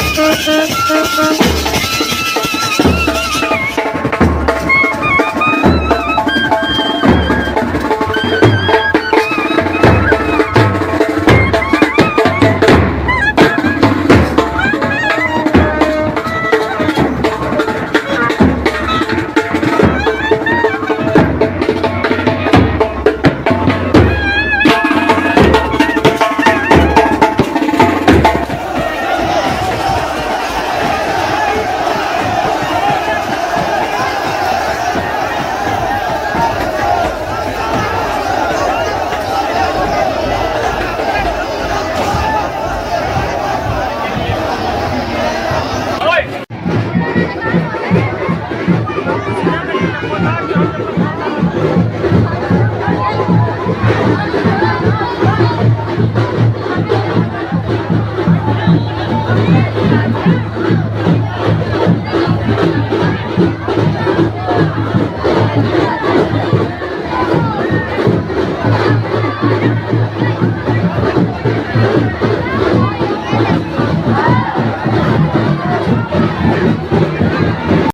¡Suscríbete al canal! Thank